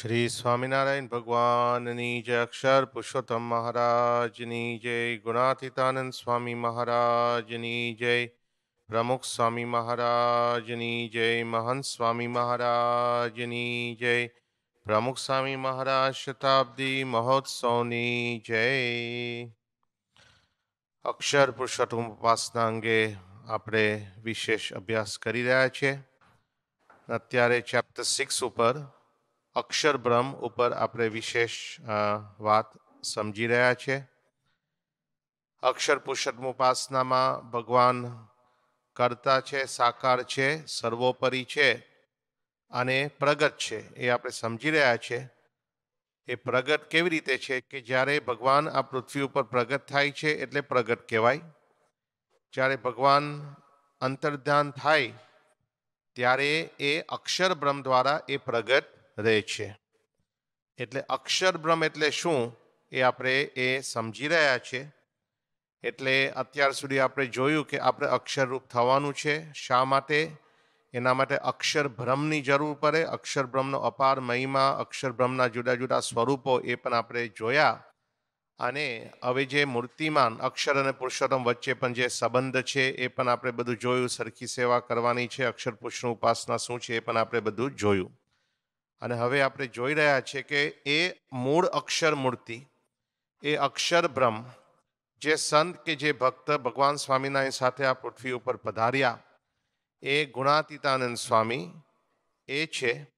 શ્રી સ્વામિનારાયણ ભગવાનની જય અક્ષર પુરુષોત્તમ મહારાજની જય, ગુણાતીતાનંદ સ્વામી મહારાજની જય, પ્રમુખ સ્વામી મહારાજની જય, મહંત સ્વામી મહારાજની જય, પ્રમુખ સ્વામી મહારાજ શતાબ્દી મહોત્સવની જય. અક્ષર પુરુષોત્તમ ઉપાસના અંગે આપણે વિશેષ અભ્યાસ કરી રહ્યા છીએ. અત્યારે ચેપ્ટર સિક્સ ઉપર અક્ષર બ્રહ્મ ઉપર આપણે વિશેષ વાત સમજી રહ્યા છે. અક્ષર પુરુષોત્તમ ઉપાસનામાં ભગવાન કરતા છે, સાકાર છે, સર્વોપરી છે અને પ્રગટ છે એ આપણે સમજી રહ્યા છે. એ પ્રગટ કેવી રીતે છે કે જ્યારે ભગવાન આ પૃથ્વી ઉપર પ્રગટ થાય છે એટલે પ્રગટ કહેવાય. જ્યારે ભગવાન અંતર્ધ્યાન થાય, ત્યારે એ અક્ષર બ્રહ્મ દ્વારા એ પ્રગટ રહે છે. એટલે અક્ષર ભ્રમ એટલે શું એ આપણે એ સમજી રહ્યા છે. એટલે અત્યાર સુધી આપણે જોયું કે આપણે અક્ષરરૂપ થવાનું છે. શા માટે? એના માટે અક્ષર ભ્રમની જરૂર પડે. અક્ષર ભ્રમનો અપાર મહિમા, અક્ષર ભ્રમના જુદા જુદા સ્વરૂપો એ પણ આપણે જોયા. અને હવે જે મૂર્તિમાન, અક્ષર અને પુરુષોત્તમ વચ્ચે પણ જે સંબંધ છે એ પણ આપણે બધું જોયું. સરખી સેવા કરવાની છે. અક્ષર પુરુષનું ઉપાસના શું છે એ પણ આપણે બધું જોયું. અને હવે આપણે જોઈ રહ્યા છીએ કે એ મૂળ અક્ષર મૂર્તિ, એ અક્ષર બ્રહ્મ, જે સંત કે જે ભક્ત ભગવાન સ્વામિનારાયણ સાથે આ પૃથ્વી ઉપર પધાર્યા, એ ગુણાતીતાનંદ સ્વામી એ છે.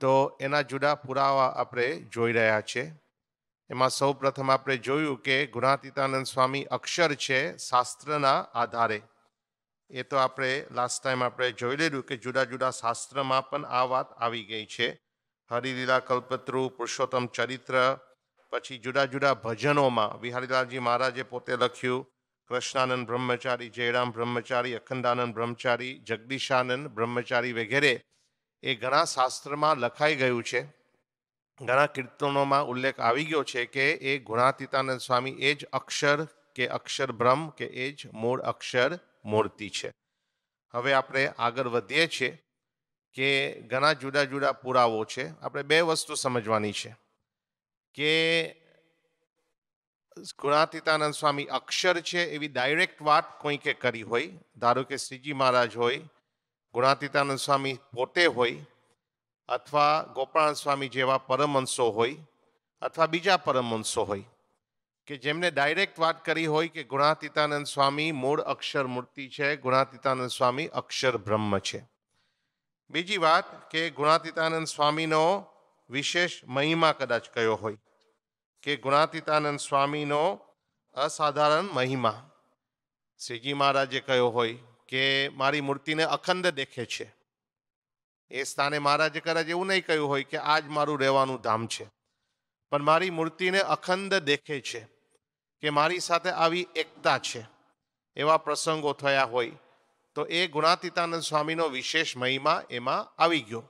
તો એના જુદા પુરાવા આપણે જોઈ રહ્યા છે. એમાં સૌ પ્રથમ આપણે જોયું કે ગુણાતીતાનંદ સ્વામી અક્ષર છે શાસ્ત્રના આધારે. એ તો આપણે લાસ્ટ ટાઈમ આપણે જોઈ લીધું કે જુદા જુદા શાસ્ત્રમાં પણ આ વાત આવી ગઈ છે. હરિલીલા કલ્પત્રુ, પુરુષોત્તમ ચરિત્ર, પછી જુદા જુદા ભજનોમાં વિહારીલાલજી મહારાજે પોતે લખ્યું, કૃષ્ણાનંદ બ્રહ્મચારી, જયરામ બ્રહ્મચારી, અખંડાનંદ બ્રહ્મચારી, જગદીશાનંદ બ્રહ્મચારી વગેરે એ ઘણા શાસ્ત્રમાં લખાઈ ગયું છે. ઘણા કીર્તનોમાં ઉલ્લેખ આવી ગયો છે કે એ ગુણાતીતાનંદ સ્વામી એ જ અક્ષર કે અક્ષર બ્રહ્મ કે એ જ મૂળ અક્ષર મૂર્તિ છે. હવે આપણે આગળ વધીએ છીએ કે ઘણા જુદા જુદા પુરાવો છે. આપણે બે વસ્તુ સમજવાની છે કે ગુણાતીતાનંદ સ્વામી અક્ષર છે એવી ડાયરેક્ટ વાત કોઈકે કરી હોય, ધારો કે શ્રીજી મહારાજ હોય, ગુણાતીતાનંદ સ્વામી પોતે હોય, અથવા ગોપાલ સ્વામી જેવા પરમહંસો હોય, અથવા બીજા પરમહંસો હોય. કે જેમને ડાયરેક્ટ વાત કરી હોય કે ગુણાતીતાનંદ સ્વામી મૂળ અક્ષર મૂર્તિ છે, ગુણાતીતાનંદ સ્વામી અક્ષર બ્રહ્મ છે. બીજી વાત કે ગુણાતીતાનંદ સ્વામીનો વિશેષ મહિમા કદાચ કયો હોય? કે ગુણાતીતાનંદ સ્વામીનો અસાધારણ મહિમા. શ્રીજી મહારાજે કયો હોય કે મારી મૂર્તિને અખંડ દેખે છે. એ સ્થાને મહારાજે કદાચ એવું નહીં કહ્યું હોય કે આજ મારું રહેવાનું ધામ છે. પણ મારી મૂર્તિને અખંડ દેખે છે. કે મારી સાથે આવી એકતા છે, એવા પ્રસંગો થયા હોય, તો એ ગુણાતીતાનંદ સ્વામીનો વિશેષ મહિમા એમાં આવી ગયો.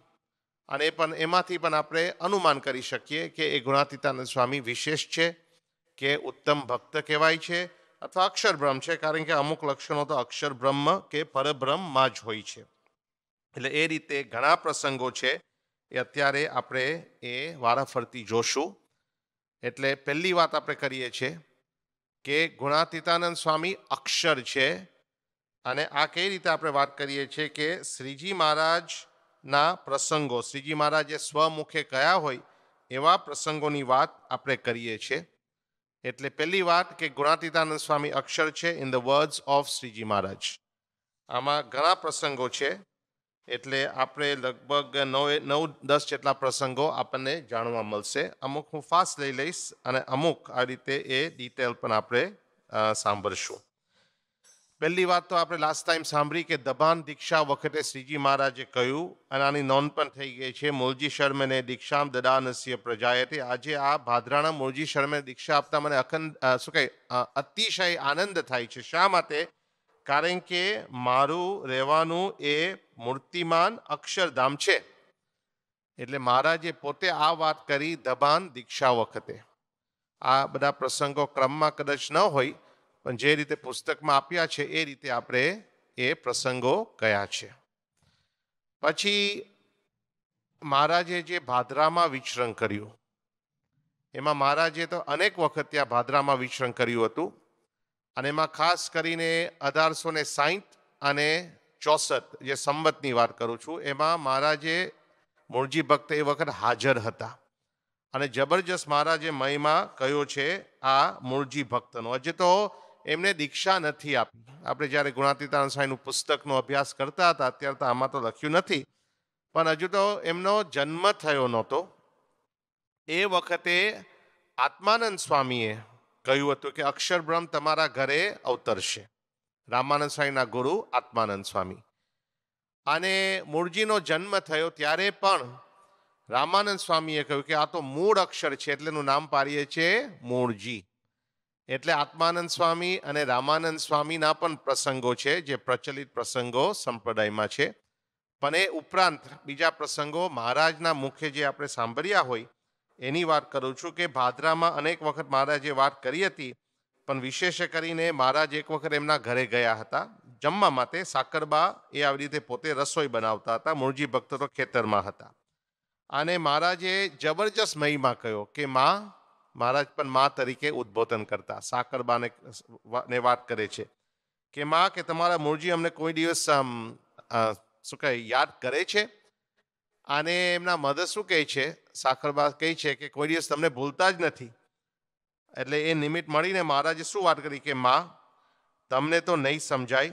અને પણ, એમાંથી પણ આપણે અનુમાન કરી શકીએ કે એ ગુણાતીતાનંદ સ્વામી વિશેષ છે, કે ઉત્તમ ભક્ત કહેવાય છે, અથવા અક્ષરબ્રહ્મ છે, કારણ કે અમુક લક્ષણો તો અક્ષર બ્રહ્મ કે પરબ્રહ્મમાં જ હોય છે. એટલે એ રીતે ઘણા પ્રસંગો છે, એ અત્યારે આપણે એ વારાફરતી જોશું. એટલે પહેલી વાત આપણે કરીએ છીએ કે ગુણાતીતાનંદ સ્વામી અક્ષર છે. અને આ કઈ રીતે આપણે વાત કરીએ છીએ કે શ્રીજી મહારાજના પ્રસંગો, શ્રીજી મહારાજે સ્વમુખે કયા હોય એવા પ્રસંગોની વાત આપણે કરીએ છીએ. એટલે પહેલી વાત કે ગુણાતીતાનંદ સ્વામી અક્ષર છે in the words of Shriji Maharaj. આમાં ઘણા પ્રસંગો છે. એટલે આપણે લગભગ નવ નવ, દસ જેટલા પ્રસંગો આપણને જાણવા મળશે. અમુક હું ફાસ્ટ લઈ લઈશ અને અમુક આ રીતે એ ડિટેલ પણ આપણે સાંભળશું. પહેલી વાત તો આપણે લાસ્ટ ટાઈમ સાંભળી કે દબાણ દીક્ષા વખતે શ્રીજી મહારાજે કહ્યું, અને આની નોંધ પણ થઈ ગઈ છે મૂળજી શર્મને દીક્ષામ દદાનસ્ય પ્રજાયતે. આજે આ ભાદરાણા મૂળજી શર્મે દીક્ષા આપતા મને અખંડ શું કહે અતિશય આનંદ થાય છે. શા માટે? કારણ કે મારું રહેવાનું એ મૂર્તિમાન અક્ષરધામ છે. એટલે મહારાજે પોતે આ વાત કરી દબાણ દીક્ષા વખતે. આ બધા પ્રસંગો ક્રમમાં કદાચ ન હોય, પણ જે રીતે પુસ્તકમાં આપ્યા છે, એ રીતે આપણે એ પ્રસંગો કયા છે. પછી મહારાજે જે ભાદરામાં વિચરણ કર્યું, એમાં મહારાજે તો અનેક વખત ત્યાં ભાદરામાં વિચરણ કર્યું હતું. અને એમાં ખાસ કરીને અઢારસો ને સાહીઠ અને ચોસઠ જે સંવતની વાત કરું છું, એમાં મહારાજે મૂળજી ભક્ત એ વખત હાજર હતા. અને જબરજસ્ત મહારાજે મહિમા કયો છે, આ મૂળજી ભક્તનો. હજે તો એમને દીક્ષા નથી આપી. આપણે જ્યારે ગુણાતીતાન સ્વામીનું પુસ્તકનો અભ્યાસ કરતા હતા, અત્યારે તો આમાં તો લખ્યું નથી. પણ હજુ તો એમનો જન્મ થયો નહોતો. એ વખતે આત્માનંદ સ્વામીએ કહ્યું હતું કે અક્ષર બ્રહ્મ તમારા ઘરે અવતરશે. રામાનંદ સ્વામીના ગુરુ આત્માનંદ સ્વામી. અને મૂળજીનો જન્મ થયો ત્યારે પણ રામાનંદ સ્વામીએ કહ્યું કે આ તો મૂળ અક્ષર છે, એટલે એનું નામ પાડીએ છીએ મૂળજી. એટલે આત્માનંદ સ્વામી અને રામાનંદ સ્વામીના પણ પ્રસંગો છે, જે પ્રચલિત પ્રસંગો સંપ્રદાયમાં છે. પણ એ ઉપરાંત બીજા પ્રસંગો મહારાજના મુખે જે આપણે સાંભળ્યા હોય એની વાત કરું છું કે ભાદરામાં અનેક વખત મહારાજે વાત કરી હતી, પણ વિશેષ કરીને મહારાજ એક વખત એમના ઘરે ગયા હતા, જમવા માટે સાકરબા એ આવી રીતે પોતે રસોઈ બનાવતા હતા, મૂળજી ભક્તો તો ખેતરમાં હતા. અને મહારાજે જબરજસ્ત મહિમા કહ્યો કે, માં, મહારાજ પણ મા તરીકે ઉદ્બોધન કરતા. સાકરબાને ને વાત કરે છે કે, માં, કે તમારા મૂળજી અમને કોઈ દિવસ શું કહે, યાદ કરે છે? અને એમના મધર શું કહે છે? સાખરબા કહે છે કે કોઈ દિવસ તમને ભૂલતા જ નથી. એટલે એ નિમિત્ત મળીને મહારાજે શું વાત કરી કે, માં, તમને તો નહીં સમજાય,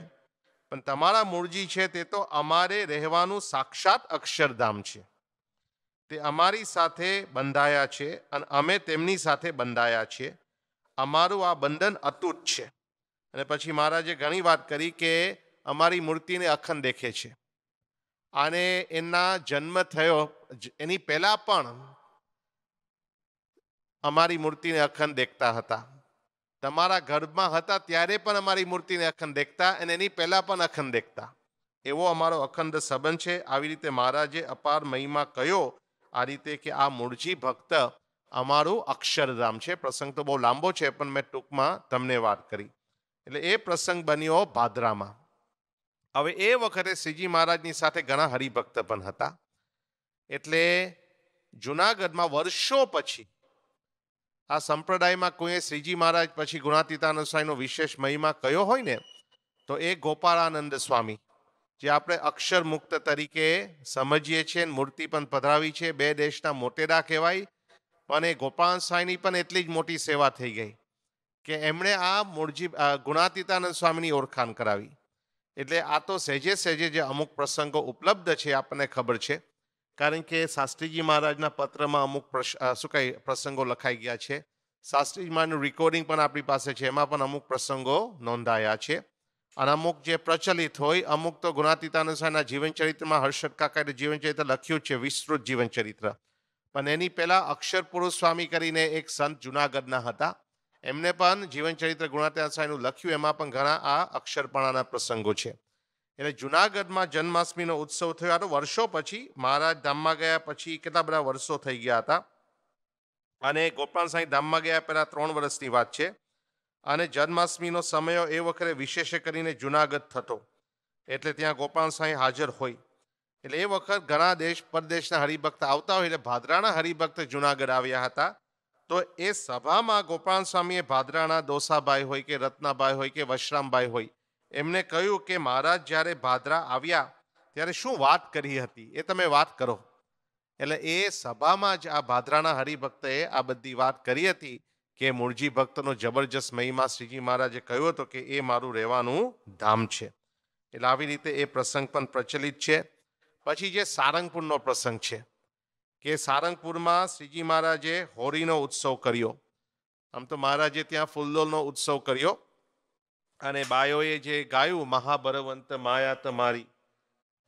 પણ તમારા મૂળજી છે તે તો અમારે રહેવાનું સાક્ષાત અક્ષરધામ છે. તે અમારી સાથે બંધાયા છે અને અમે તેમની સાથે બંધાયા છીએ અમારું આ બંધન અતૂટ છે. અને પછી મહારાજે ઘણી વાત કરી કે, અમારી મૂર્તિને અખંડ દેખે છે. અને એના જન્મ થયો એની પહેલા પણ અમારી મૂર્તિને અખંડ દેખતા હતા. તમારા ગર્ભમાં હતા ત્યારે પણ અમારી મૂર્તિને અખંડ દેખતા અને એની પહેલા પણ અખંડ દેખતા. એવો અમારો અખંડ સંબંધ છે. આવી રીતે મહારાજે અપાર મહિમા કયો આ રીતે કે આ મૂળજી ભક્ત અમારું અક્ષરધામ છે. પ્રસંગ તો બહુ લાંબો છે, પણ મેં ટૂંકમાં તમને વાત કરી. એટલે એ પ્રસંગ બન્યો ભાદરામાં. હવે એ વખતે શ્રીજી મહારાજની સાથે ઘણા હરિભક્ત પણ હતા. એટલે જુનાગઢમાં વર્ષો પછી, આ સંપ્રદાયમાં કોઈએ શ્રીજી મહારાજ પછી ગુણાતીતાનંદ સ્વામીનો વિશેષ મહિમા કયો હોય ને, તો એ ગોપાળાનંદ સ્વામી, જે આપણે અક્ષર મુક્ત તરીકે સમજીએ છીએ મૂર્તિ પણ પધરાવી છે, બે દેશના મોટેરા કહેવાય, પણ એ ગોપાલ સ્વામીની પણ એટલી જ મોટી સેવા થઈ ગઈ, કે એમણે આ મૂળજી ગુણાતીતાનંદ સ્વામીની ઓળખાણ કરાવી. એટલે આ તો સહેજે સહેજે જે અમુક પ્રસંગો ઉપલબ્ધ છે, આપણને ખબર છે. કારણ કે શાસ્ત્રીજી મહારાજના પત્રમાં અમુક શું કહે, પ્રસંગો લખાઈ ગયા છે. શાસ્ત્રીજી મહારાજનું રેકોર્ડિંગ પણ આપણી પાસે છે, એમાં પણ અમુક પ્રસંગો નોંધાયા છે. અને અમુક જે પ્રચલિત હોય, અમુક તો ગુણાતીતાનંદ સ્વામીના જીવનચરિત્રમાં હર્ષદ કાકાએ જીવનચરિત્ર લખ્યું છે, વિસ્તૃત જીવનચરિત્ર. પણ એની પહેલાં અક્ષર પુરુષ સ્વામી કરીને એક સંત જુનાગઢના હતા. એમને પણ જીવનચરિત્ર ગુણાતીતાનંદ સ્વામીનું લખ્યું, એમાં પણ ઘણા આ અક્ષરપણાના પ્રસંગો છે. એટલે જુનાગઢમાં જન્માષ્ટમીનો ઉત્સવ થયો. આ તો વર્ષો પછી, મહારાજ ધામમાં ગયા પછી કેટલા બધા વર્ષો થઈ ગયા હતા. અને ગોપાલ સાંઈ ધામમાં ગયા પહેલાં ત્રણ વર્ષની વાત છે. અને જન્માષ્ટમીનો સમયો એ વખતે વિશેષ કરીને જુનાગઢ થતો. એટલે ત્યાં ગોપાલ સાંઈ હાજર હોય. એટલે એ વખત ઘણા દેશ, પરદેશના હરિભક્ત આવતા હોય. એટલે ભાદરાના હરિભક્ત જુનાગઢ આવ્યા હતા. તો એ સભામાં ગોપાલ સ્વામીએ ભાદરાના દોસાભાઈ હોય કે રત્નાભાઈ હોય કે વશરામભાઈ હોય, એમને કહ્યું કે મહારાજ જ્યારે ભાદરા આવ્યા ત્યારે શું વાત કરી હતી? એ તમે વાત કરો. એટલે એ સભામાં જ આ ભાદરાના હરિભક્તએ આ બધી વાત કરી હતી કે મૂળજી ભક્તનો જબરજસ્ત મહિમા શ્રીજી મહારાજે કહ્યું હતો કે એ મારું રહેવાનું ધામ છે. એટલે આવી રીતે એ પ્રસંગ પણ પ્રચલિત છે. પછી જે સારંગપુરનો પ્રસંગ છે. કે સારંગપુરમાં શ્રીજી મહારાજે હોળીનો ઉત્સવ કર્યો. આમ તો મહારાજે ત્યાં ફૂલદોલનો ઉત્સવ કર્યો અને બાયોએ જે ગાયું, મહાભરવંત માયા તમારી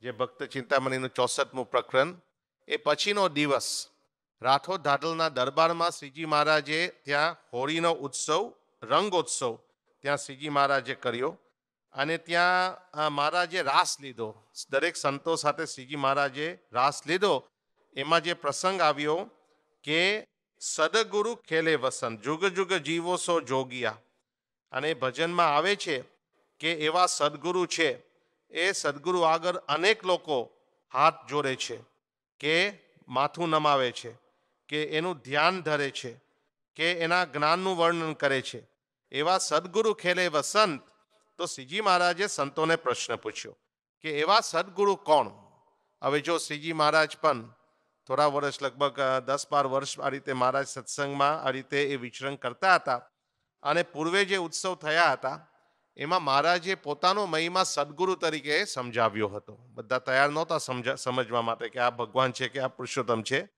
જે ભક્ત ચિંતામણીનું ચોસઠમું પ્રકરણ એ પછીનો દિવસ રાઠોડ ધાટલના દરબારમાં શ્રીજી મહારાજે ત્યાં હોળીનો ઉત્સવ, રંગોત્સવ ત્યાં શ્રીજી મહારાજે કર્યો અને ત્યાં મહારાજે રાસ લીધો. દરેક સંતો સાથે શ્રીજી મહારાજે રાસ લીધો એમાં જે પ્રસંગ આવ્યો કે સદગુરુ ખેલે વસંત જુગ જુગ જીવો સો જોગિયા. અને ભજનમાં આવે છે કે એવા સદગુરુ છે, એ સદગુરુ આગળ અનેક લોકો હાથ જોડે છે, કે માથું નમાવે છે, કે એનું ધ્યાન ધરે છે, કે એના જ્ઞાનનું વર્ણન કરે છે. એવા સદગુરુ ખેલે વસંત તો શ્રીજી મહારાજે સંતોને પ્રશ્ન પૂછ્યો કે એવા સદગુરુ કોણ? હવે જો શ્રીજી મહારાજ પણ થોડા વર્ષ લગભગ દસ બાર વર્ષ આ રીતે મહારાજ સત્સંગમાં આ રીતે એ વિચરણ કરતા હતા. અને પૂર્વે જે ઉત્સવ થયા હતા, એમાં મહારાજે પોતાનો મહિમા સદગુરુ તરીકે સમજાવ્યો હતો. બધા તૈયાર નહોતા સમજા, સમજવા માટે કે આ ભગવાન છે કે આ પુરુષોત્તમ છે.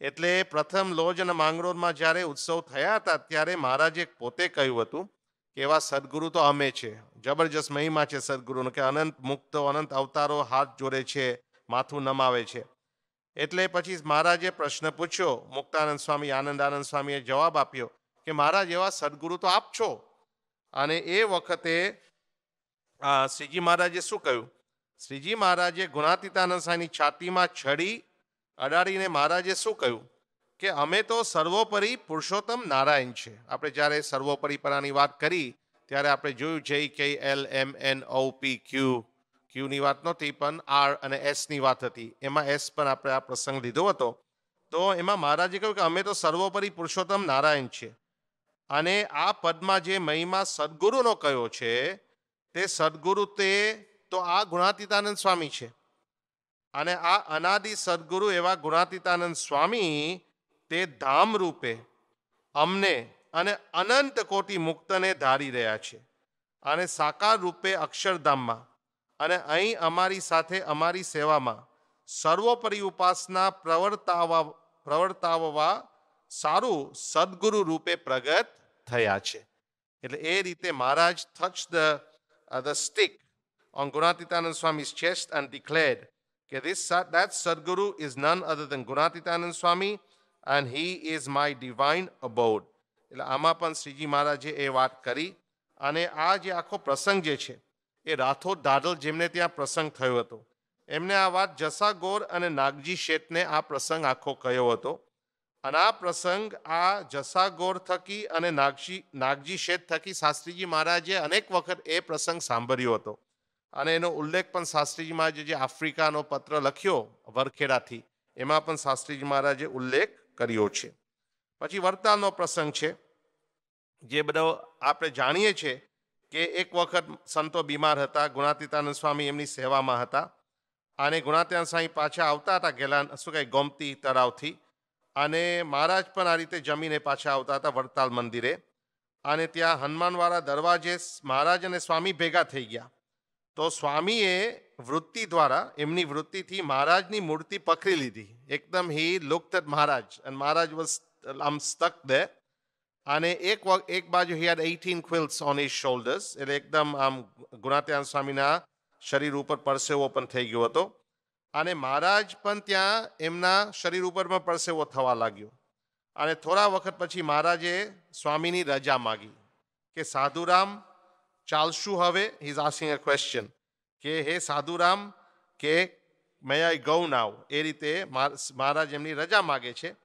એટલે પ્રથમ લોજ અને માંગરોળમાં જ્યારે ઉત્સવ થયા હતા, ત્યારે મહારાજે પોતે કહ્યું હતું કે એવા સદગુરુ તો અમે છે. જબરજસ્ત મહિમા છે સદગુરુનો કે અનંત મુક્તો, અનંત અવતારો હાથ જોડે છે, માથું નમાવે છે. એટલે પછી મહારાજે પ્રશ્ન પૂછ્યો, મુક્તાનંદ સ્વામી આનંદ આનંદ સ્વામીએ જવાબ આપ્યો કે મહારાજ એવા સદગુરુ તો આપ છો. અને એ વખતે શ્રીજી મહારાજે શું કહ્યું? શ્રીજી મહારાજે ગુણાતીતાનંદ સ્વામીની છાતીમાં છડી અડાડીને મહારાજે શું કહ્યું? કે અમે તો સર્વોપરી પુરુષોત્તમ નારાયણ છે. આપણે જ્યારે સર્વોપરીપરાની વાત કરી, ત્યારે આપણે જોયું જે કે L M N O P Q ક્યુની વાત નહોતી, પણ આર અને એસની વાત હતી. એમાં એસ પણ આપણે આ પ્રસંગ લીધો હતો. તો એમાં મહારાજે કહ્યું કે અમે તો સર્વોપરી પુરુષોત્તમ નારાયણ છે અને આ પદમાં જે મહિમા સદગુરુનો કયો છે, તે સદગુરુ તે તો આ ગુણાતીતાનંદ સ્વામી છે. અને આ અનાદિ સદગુરુ એવા ગુણાતીતાનંદ સ્વામી તે ધામ રૂપે અમને અને અનંત કોટી મુક્તને ધારી રહ્યા છે. અને સાકાર રૂપે અક્ષરધામમાં અને અહીં અમારી સાથે અમારી સેવામાં સર્વોપરી ઉપાસના પ્રવર્તાવા પ્રવર્તાવવા સારું સદગુરુ રૂપે પ્રગટ થયા છે એટલે એ રીતે Maharaj touch the the stick Gunatitanand Swami's chest and declared that this Sat- that Sadguru is none other than Gunatitanand Swami and he is my divine abode. એટલે આમાં પણ શ્રીજી મહારાજે એ વાત કરી અને આ જે આખો પ્રસંગ જે છે એ રાઠોડ દાદલ જેમને ત્યાં પ્રસંગ થયો હતો. એમને આ વાત જસાગોર અને નાગજી શેઠને આ પ્રસંગ આખો કહ્યો હતો. અને આ પ્રસંગ આ જસાગોર થકી અને નાગજી નાગજી શેઠ થકી શાસ્ત્રીજી મહારાજે અનેક વખત એ પ્રસંગ સાંભળ્યો હતો. અને એનો ઉલ્લેખ પણ શાસ્ત્રીજી મહારાજે જે આફ્રિકાનો પત્ર લખ્યો વરખેડાથી, એમાં પણ શાસ્ત્રીજી મહારાજે ઉલ્લેખ કર્યો છે. પછી વરતાલનો પ્રસંગ છે. જે બધો આપણે જાણીએ છીએ કે એક વખત સંતો બીમાર હતા, ગુણાતીતાનંદ સ્વામી એમની સેવામાં હતા. અને ગુણાતીતાનંદ સ્વામી પાછા આવતા હતા ગેલા શું કહે ગોમતી તળાવથી. અને મહારાજ પણ આ રીતે જમીને પાછા આવતા હતા વડતાલ મંદિરે. અને ત્યાં હનુમાનવાળા દરવાજે મહારાજ અને સ્વામી ભેગા થઈ ગયા. તો સ્વામીએ વૃત્તિ દ્વારા, એમની વૃત્તિથી મહારાજની મૂર્તિ પકડી લીધી. એકદમ હી લુકડ મહારાજ. અને મહારાજ વોઝ આમ સ્ટક દે અને એક એક બાજુ he head 18 quills on his shoulders એટલે એકદમ આમ ગુણાત્યાન સ્વામીના શરીર ઉપર પરસેવો પણ થઈ ગયો હતો. અને મહારાજ પણ ત્યાં એમના શરીર ઉપર પણ પરસેવો થવા લાગ્યો. અને થોડા વખત પછી મહારાજે સ્વામીની રજા માગી કે, સાધુરામ, ચાલશું હવે? હિઝ આસિંગ અ ક્વેશ્ચન કે, હે સાધુરામ, કે મે આઈ ગૌ નાવ એ રીતે મહા- મહારાજ એમની રજા માગે છે.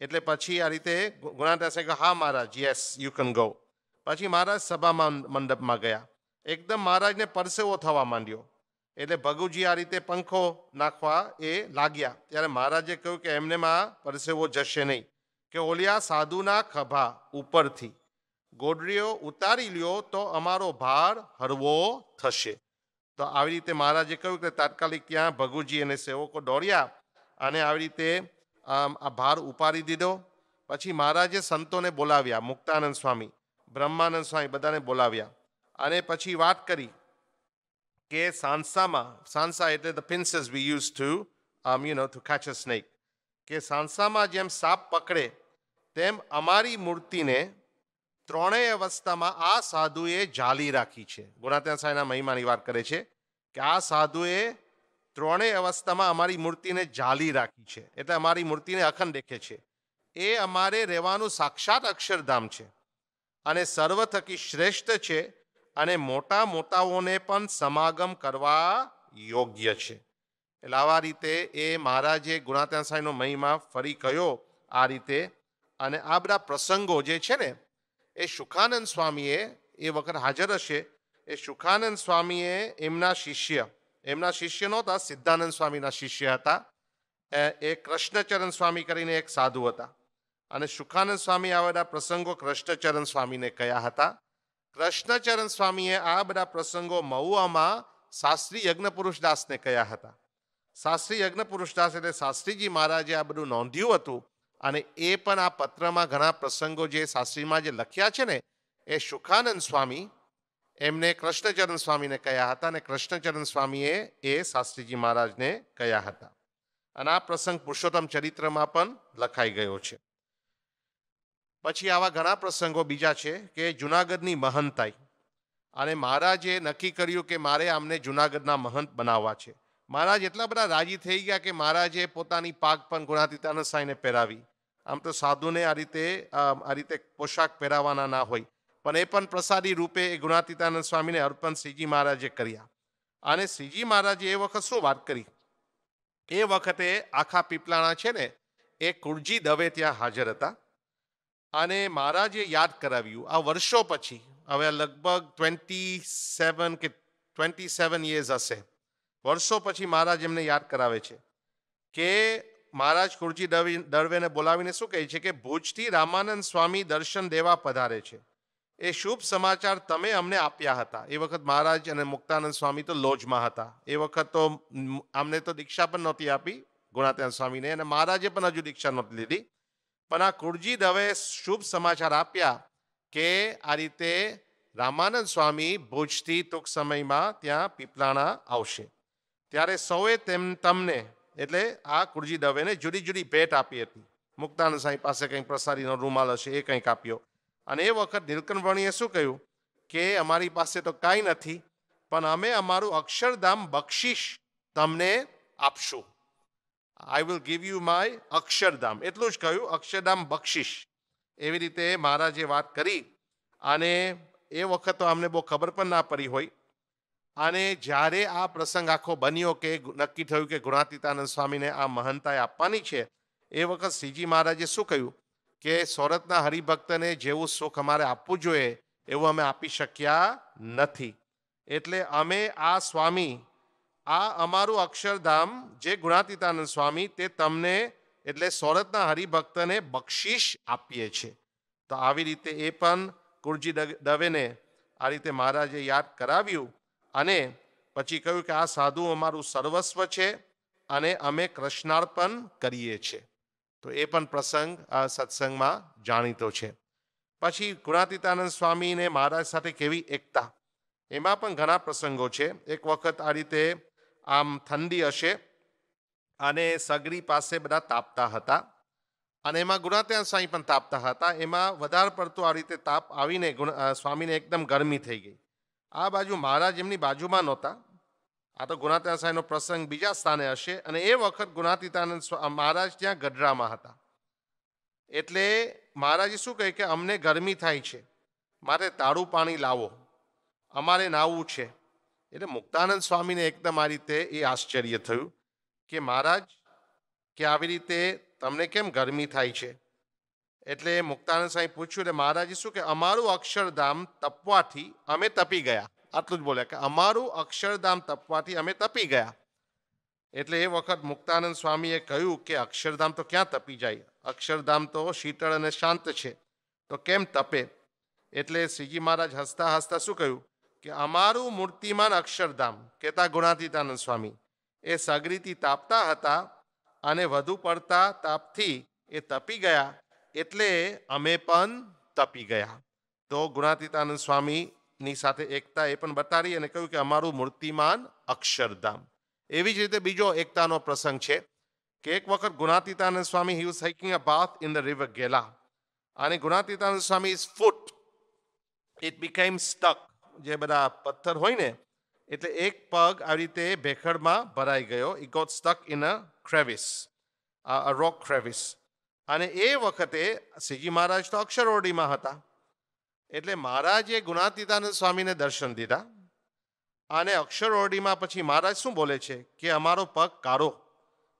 એટલે પછી આ રીતે ગુ- ગુણાદાસે કહ્યું હા Maharaj yes you can go પછી મહારાજ સભામાં મંડપમાં ગયા. એકદમ મહારાજને પરસેવો થવા માંડ્યો. એટલે ભગુજી આ રીતે પંખો નાખવા એ લાગ્યા. ત્યારે મહારાજે કહ્યું કે એમનેમાં પરસેવો જશે નહીં. કે ઓલિયા સાધુના ખભા ઉપરથી. ગોડરીઓ ઉતારી લ્યો તો અમારો ભાર હળવો થશે. તો આવી રીતે મહારાજે કહ્યું કે તાત્કાલિક ત્યાં ભગુજી અને સેવકો દોડ્યા અને આવી રીતે આમ આ ભાર ઉપાડી દીધો. પછી મહારાજે સંતોને બોલાવ્યા, મુક્તાનંદ સ્વામી, બ્રહ્માનંદ સ્વામી બધાને બોલાવ્યા. અને પછી વાત કરી કે સાંસામાં, સાંસા એટલે the pincers we use to આમ you know to catch a snake કે સાંસામાં જેમ સાપ પકડે, તેમ અમારી મૂર્તિને ત્રણેય અવસ્થામાં આ સાધુએ જાલી રાખી છે. ગુણાત્યા સાંઈના મહિમાની વાત કરે છે કે આ સાધુએ ત્રણેય અવસ્થામાં અમારી મૂર્તિને જાલી રાખી છે. એટલે અમારી મૂર્તિને અખંડ દેખે છે. એ અમારે રહેવાનું સાક્ષાત અક્ષરધામ છે. અને સર્વ થકી શ્રેષ્ઠ છે અને મોટા મોટાઓને પણ સમાગમ કરવા યોગ્ય છે. એટલે આવા રીતે એ મહારાજે ગુણાત્યા સાંઈનો મહિમા ફરી કયો આ રીતે. અને આ બધા પ્રસંગો જે છે ને, એ સુખાનંદ સ્વામીએ એ વખત હાજર હશે. એ સુખાનંદ સ્વામીએ એમના શિષ્ય એમના શિષ્ય નહોતા, સિદ્ધાનંદ સ્વામીના શિષ્ય હતા. એ- કૃષ્ણચરણ સ્વામી કરીને એક સાધુ હતા. અને સુખાનંદ સ્વામી આ બધા પ્રસંગો કૃષ્ણચરણ સ્વામીને કયા હતા. કૃષ્ણચરણ સ્વામીએ આ બધા પ્રસંગો મહુઆમાં શાસ્ત્રી યજ્ઞપુરુષદાસને કયા હતા. શાસ્ત્રી યજ્ઞપુરુષદાસ એટલે શાસ્ત્રીજી મહારાજે આ બધું નોંધ્યું હતું અને એ પણ આ પત્રમાં ઘણા પ્રસંગો જે શાસ્ત્રીમાં જે લખ્યા છે ને, એ સુખાનંદ સ્વામી એમને કૃષ્ણચરણ સ્વામીને કહ્યા હતા અને કૃષ્ણચરણ સ્વામીએ એ શાસ્ત્રીજી મહારાજને કહ્યા હતા. અને આ પ્રસંગ પુરુષોત્તમ ચરિત્રમાં પણ લખાઈ ગયો છે. પછી આવા ઘણા પ્રસંગો બીજા છે કે જુનાગઢની મહંતાઈ. અને મહારાજે નક્કી કર્યું કે મારે આમને જુનાગઢના મહંત બનાવવા છે. મહારાજ એટલા બધા રાજી થઈ ગયા કે મહારાજે પોતાની પાક પણ ગુણાતીતાનંદ સાંઈને પહેરાવી. આમ તો સાધુને આ રીતે આ રીતે પોશાક પહેરાવાના ના હોય. પણ એ પણ પ્રસાદી રૂપે એ ગુણાતીતાનંદ સ્વામીને અર્પણ શ્રીજી મહારાજે કર્યા. અને શ્રીજી મહારાજે એ વખત શું વાત કરી? એ વખતે આખા પીપલાણા છે ને, એ કુળજી દવે ત્યાં હાજર હતા. અને મહારાજે યાદ કરાવ્યું, આ વર્ષો પછી, હવે લગભગ ટ્વેન્ટી સેવન કે ટ્વેન્ટી સેવન યર્સ હશે. વર્ષો પછી મહારાજ એમને યાદ કરાવે છે કે મહારાજ કુળજી દવે, દળવેને બોલાવીને શું કહે છે કે, ભુજથી રામાનંદ સ્વામી દર્શન દેવા પધારે છે. એ શુભ સમાચાર તમે અમને આપ્યા હતા. એ વખત મહારાજ અને મુક્તાનંદ સ્વામી તો લોજમાં હતા. એ વખત તો અમને તો દીક્ષા પણ નહોતી આપી, ગુણાત્યાન સ્વામીને, અને મહારાજે પણ હજુ દીક્ષા નહોતી લીધી. પણ આ કુરજી દવે શુભ સમાચાર આપ્યા કે આ રીતે રામાનંદ સ્વામી ભુજથી ટૂંક સમયમાં ત્યાં પીપલાણા આવશે. ત્યારે સૌએ તેમ, તમને, એટલે આ કુરજી દવેને જુદી જુદી ભેટ આપી હતી. મુક્તાનંદ સ્વામી પાસે કંઈક પ્રસારીનો રૂમાલ હશે એ કંઈક આપ્યો. અને એ વખત નીલકંઠવણીએ શું કહ્યું? કે અમારી પાસે તો કાંઈ નથી, પણ અમે અમારું અક્ષરધામ બક્ષિસ તમને આપશું. I will give you my Akshardham. એટલું જ કહ્યું, અક્ષરધામ બક્ષીશ. એવી રીતે મહારાજે વાત કરી અને એ વખત તો અમને બહુ ખબર પણ ના પડી હોય. અને જ્યારે આ પ્રસંગ આખો બન્યો કે નક્કી થયું કે ગુણાતીતાનંદ સ્વામીને આ મહંતાએ આપવાની છે, એ વખત શ્રીજી મહારાજે શું કહ્યું? કે સોરતના હરિભક્તને જેવું સુખ અમારે આપવું જોઈએ, એવું અમે આપી શક્યા નથી. એટલે અમે આ સ્વામી, આ અમારું અક્ષરધામ જે ગુણાતીતાનંદ સ્વામી, તે તમને એટલે સોરતના હરિભક્તને બક્ષિશ આપીએ છીએ. તો આવી રીતે એ પણ કુરજી દવેને આ રીતે મહારાજે યાદ કરાવ્યું અને પછી કહ્યું કે આ સાધુ અમારું સર્વસ્વ છે અને અમે કૃષ્ણાર્પણ કરીએ છીએ. તો એ પણ પ્રસંગ આ સત્સંગમાં જાણીતો છે. પછી ગુણાતીતાનંદ સ્વામીને મહારાજ સાથે કેવી એકતા? એમાં પણ ઘણા પ્રસંગો છે. એક વખત આ રીતે આમ ઠંડી હશે અને સગરી પાસે બધા તાપતા હતા અને એમાં ગુણાત્યાન સ્વામી પણ તાપતા હતા. એમાં વધારે પડતું આ રીતે તાપ આવીને સ્વામીને એકદમ ગરમી થઈ ગઈ. આ બાજુ મહારાજ એમની બાજુમાં નહોતા. આ તો ગુણાતીતા સાહેબનો પ્રસંગ બીજા સ્થાને હશે અને એ વખત ગુણાતીતાનંદ મહારાજ ત્યાં ગઢડામાં હતા. એટલે મહારાજે શું કહે કે અમને ગરમી થાય છે. મારે તાળું પાણી લાવો. અમારે નાવું છે. એટલે મુક્તાનંદ સ્વામીને એકદમ આ રીતે એ આશ્ચર્ય થયું કે મહારાજ, કે આવી રીતે તમને કેમ ગરમી થાય છે? એટલે મુક્તાનંદ સ્વામી પૂછ્યું, એટલે મહારાજે શું કે, અમારું અક્ષરધામ તપવાથી અમે તપી ગયા. આટલું જ બોલ્યા કે અમારું અક્ષરધામ તપવાથી અમે તપી ગયા. એટલે એ વખત મુક્તાનંદ સ્વામીએ કહ્યું કે અક્ષરધામ તો ક્યાં તપી જાય? અક્ષરધામ તો શીતળ અને શાંત છે. તો કેમ તપે? એટલે શ્રીજી મહારાજ હસતા હસતા શું કહ્યું? કે અમારું મૂર્તિમાન અક્ષરધામ કહેતા ગુણાતીતાનંદ સ્વામી. એ સગરીથી તાપતા હતા અને વધુ પડતા તાપથી એ તપી ગયા. એટલે અમે પણ તપી ગયા. તો ગુણાતીતાનંદ સ્વામીની સાથે એકતા એ પણ બતાવી અને કહ્યું કે અમારું મૂર્તિમાન અક્ષરધામ. એવી જ રીતે બીજો એકતાનો પ્રસંગ છે કે એક વખત Gunatitanand Swami he was hiking a bath in the river Ghela અને Gunatitanand Swami his foot it became stuck જે બધા પથ્થર હોય ને, એટલે એક પગ આવી રીતે ભેખડમાં ભરાઈ ગયો. It got stuck in a crevice rock crevice અને એ વખતે શ્રીજી મહારાજ તો અક્ષરઓડીમાં હતા. એટલે મહારાજે ગુણાતીતાનંદ સ્વામીને દર્શન દીધા. અને અક્ષરઓરડીમાં પછી મહારાજ શું બોલે છે? કે અમારો પગ કાઢો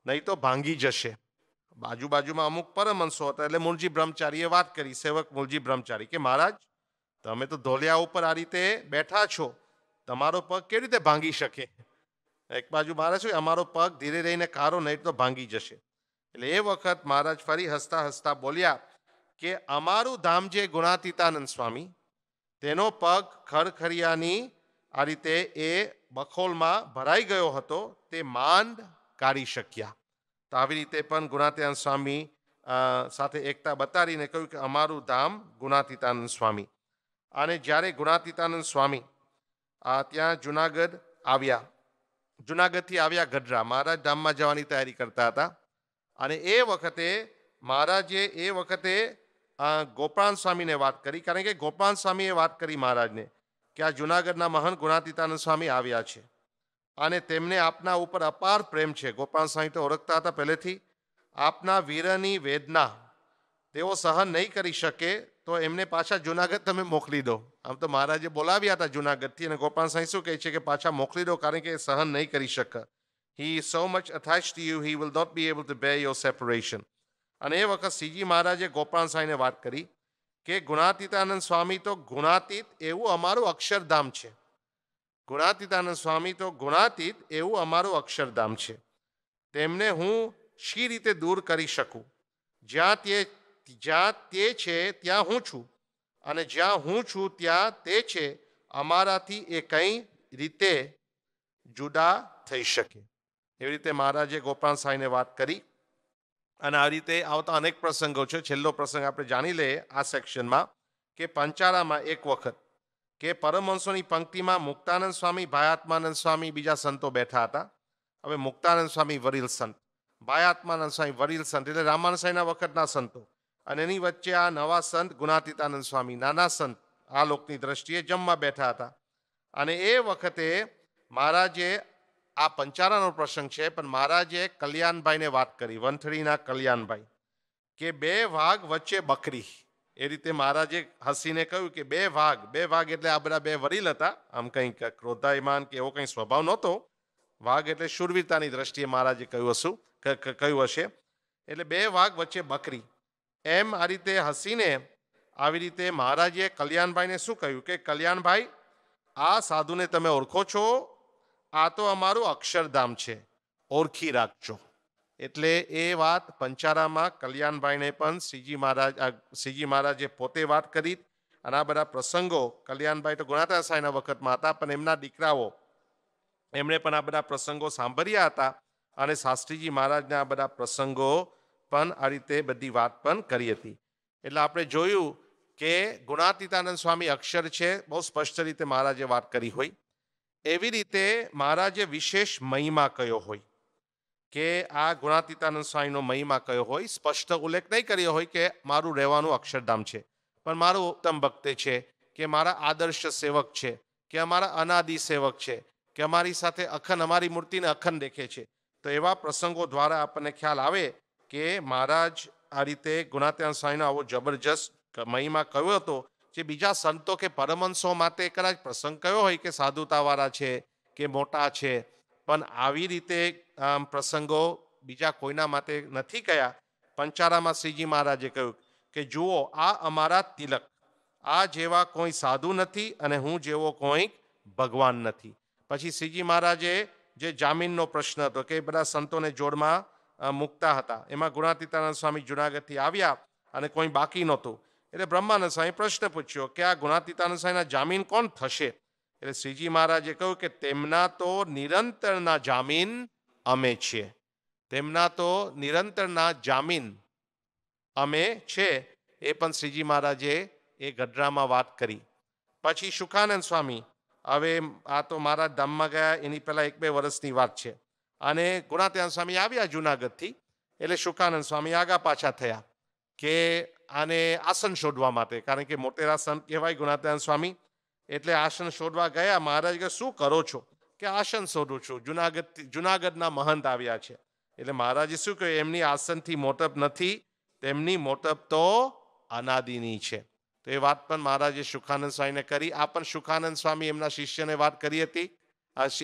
નહીં તો ભાંગી જશે. બાજુ બાજુમાં અમુક પરમહંસો હતા, એટલે મૂળજી બ્રહ્મચારીએ વાત કરી, સેવક મૂળજી બ્રહ્મચારી, કે મહારાજ, તમે તો ધોલિયા ઉપર આ રીતે બેઠા છો, તમારો પગ કેવી રીતે ભાંગી શકે? એક બાજુ મહારાજ શું અમારો પગ ધીરે રહીને કારો નહીં તો ભાંગી જશે. એટલે એ વખત મહારાજ ફરી હસતા હસતા બોલ્યા કે અમારું ધામ જે ગુણાતીતાનંદ સ્વામી, તેનો પગ ખરખરિયાની આ રીતે એ બખોલમાં ભરાઈ ગયો હતો, તે માંડ કાઢી શક્યા. તો આવી રીતે પણ ગુણાતીતાનંદ સ્વામી સાથે એકતા બતાડીને કહ્યું કે અમારું ધામ ગુણાતીતાનંદ સ્વામી. અને જ્યારે ગુણાતીતાનંદ સ્વામી ત્યાં જુનાગઢ આવ્યા, જુનાગઢથી આવ્યા ગઢડા, મહારાજ ધામમાં જવાની તૈયારી કરતા હતા. અને એ વખતે, મહારાજે એ વખતે ગોપાલ સ્વામીને વાત કરી. કારણ કે ગોપાલ સ્વામીએ વાત કરી મહારાજને કે આ જુનાગઢના મહાન ગુણાતીતાનંદ સ્વામી આવ્યા છે. અને તેમને આપના ઉપર અપાર પ્રેમ છે. ગોપાલ સ્વામી તો ઓળખતા હતા પહેલેથી. આપના વીરની વેદના, તેઓ સહન નહીં કરી શકે તો એમને પાછા જુનાગઢ તમે મોકલી દો. આમ તો મહારાજે બોલાવ્યા હતા જુનાગઢથી અને ગોપાલ સાંઈ શું કહે છે કે પાછા મોકલી દો કારણ કે સહન નહીં કરી શકે. He so much attached to you he will not be able to bear your separation. અને એ વખત શ્રીજી મહારાજે ગોપાલ સાંઈને વાત કરી કે ગુણાતીતાનંદ સ્વામી તો ગુણાતીત એવું અમારું અક્ષરધામ છે. ગુણાતીતાનંદ સ્વામી તો ગુણાતીત એવું અમારું અક્ષરધામ છે. તેમને હું શી રીતે દૂર કરી શકું? જ્યાં તે જ્યાં તે છે ત્યાં હું છું. અને જ્યાં હું છું ત્યાં તે છે અમારાથી એ કઈ રીતે જુદા થઈ શકે. એવી રીતે મહારાજે ગોપાલ સાંઈને વાત કરી. અને આ રીતે આવતા અનેક પ્રસંગો છે. છેલ્લો પ્રસંગ આપણે જાણી લઈએ આ સેક્શનમાં કે પંચારામાં એક વખત કે પરમહંસોની પંક્તિમાં મુક્તાનંદ સ્વામી, ભાયાત્માનંદ સ્વામી બીજા સંતો બેઠા હતા. હવે મુક્તાનંદ સ્વામી વરીલ સંત, ભાયાત્માનંદ સ્વામી વરીલ સંત એટલે રામાનંદ સ્વામીના વખતના સંતો. અને એની વચ્ચે આ નવા સંત ગુણાતીતાનંદ સ્વામી, નાના સંત આ લોકની દ્રષ્ટિએ જમવા બેઠા હતા. અને એ વખતે મહારાજે આ પંચારાનો પ્રસંગ છે, પણ મહારાજે કલ્યાણભાઈને વાત કરી, વંથળીના કલ્યાણભાઈ, કે બે વાઘ વચ્ચે બકરી. એ રીતે મહારાજે હસીને કહ્યું કે બે વાઘ બે વાઘ એટલે આ બધા બે વડીલ હતા, આમ કંઈક ક્રોધાયમાન કે એવો કંઈ સ્વભાવ નહોતો. વાઘ એટલે શૂરવીરતાની દ્રષ્ટિએ મહારાજે કહ્યું હશું કહ્યું હશે. એટલે બે વાઘ વચ્ચે બકરી. એમ આ રીતે હસીને આવી રીતે મહારાજે કલ્યાણભાઈને શું કહ્યું કે, કલ્યાણભાઈ, આ સાધુને તમે ઓળખો છો આ તો અમારું અક્ષરધામ છે. ઓળખી રાખજો. એટલે એ વાત પંચારામાં કલ્યાણભાઈને પણ શ્રીજી મહારાજ શ્રીજી મહારાજે પોતે વાત કરી. અને આ બધા પ્રસંગો કલ્યાણભાઈ તો ગુણાતા સાંઈના વખતમાં હતા, પણ એમના દીકરાઓ એમણે પણ આ બધા પ્રસંગો સાંભળ્યા હતા. અને શાસ્ત્રીજી મહારાજના આ બધા પ્રસંગો પણ આ રીતે બધી વાત પણ કરી હતી. એટલે આપણે જોયું કે ગુણાતીતાનંદ સ્વામી અક્ષર છે, બહુ સ્પષ્ટ રીતે મહારાજે વાત કરી હોય. એવી રીતે મહારાજે વિશેષ મહિમા કયો હોય કે આ ગુણાતીતાનંદ સ્વામીનો મહિમા કયો હોય, સ્પષ્ટ ઉલ્લેખ નહીં કર્યો હોય કે મારું રહેવાનું અક્ષરધામ છે, પણ મારું ઉત્તમ ભક્ત છે, કે મારા આદર્શ સેવક છે, કે અમારા અનાદિ સેવક છે, કે અમારી સાથે અખંડ, અમારી મૂર્તિને અખંડ દેખે છે. તો એવા પ્રસંગો દ્વારા આપણને ખ્યાલ આવે કે મહારાજ આ રીતે ગુણાત્યાન સ્વામીનો આવો જબરજસ્ત મહિમા કયો હતો જે બીજા સંતો કે પરમહંસો માટે કદાચ પ્રસંગ કયો હોય કે સાધુતાવાળા છે કે મોટા છે, પણ આવી રીતે પ્રસંગો બીજા કોઈના માટે નથી કયા? પંચારામાં શ્રીજી મહારાજે કહ્યું કે, જુઓ, આ અમારા તિલક. આ જેવા કોઈ સાધુ નથી અને હું જેવો કોઈ ભગવાન નથી. પછી શ્રીજી મહારાજે જે જામીનનો પ્રશ્ન હતો કે બધા સંતોને જોડમાં મૂકતા હતા. એમાં ગુણાતીતાનંદ સ્વામી જુનાગઢથી આવ્યા અને કોઈ બાકી નહોતું. એટલે બ્રહ્માનંદ સ્વામી પ્રશ્ન પૂછ્યો કે આ ગુણાતીતાનંદ સ્વામીના જામીન કોણ થશે? એટલે શ્રીજી મહારાજે કહ્યું કે તેમના તો નિરંતરના જામીન અમે છીએ. તેમના તો નિરંતરના જામીન અમે છે. એ પણ શ્રીજી મહારાજે એ ગઢડામાં વાત કરી. પછી સુખાનંદ સ્વામી, હવે આ તો મારા ધામમાં ગયા, એની પહેલાં એક બે વર્ષની વાત છે. અને ગુણાત્યાન સ્વામી આવ્યા જુનાગઢથી, એટલે સુખાનંદ સ્વામી આગા પાછા થયા. કે આને આસન શોધવા માટે, કારણ કે મોટેરા સંત કહેવાય ગુણાતાન સ્વામી. એટલે આસન શોધવા ગયા, મહારાજ કે, શું કરો છો? કે આસન શોધું છું. જુનાગઢ જુનાગઢના મહંત આવ્યા છે. એટલે મહારાજે શું કહ્યું? એમની આસનથી મોટપ નથી, તેમની મોટપ તો અનાદિની છે. તો એ વાત પણ મહારાજે સુખાનંદ સ્વામીને કરી. આ પણ સુખાનંદ સ્વામી એમના શિષ્યને વાત કરી હતી.